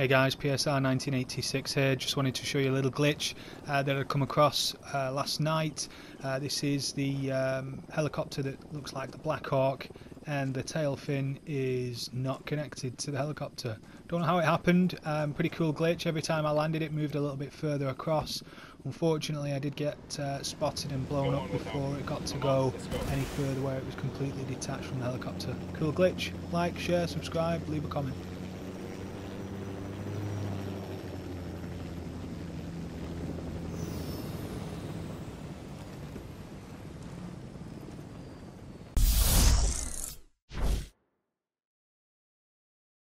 Hey guys, PSR 1986 here. Just wanted to show you a little glitch uh, that I come across uh, last night. Uh, this is the um, helicopter that looks like the Black Hawk and the tail fin is not connected to the helicopter. Don't know how it happened, um, pretty cool glitch. Every time I landed it moved a little bit further across. Unfortunately I did get uh, spotted and blown up before it got to go any further where it was completely detached from the helicopter. Cool glitch. Like, share, subscribe, leave a comment.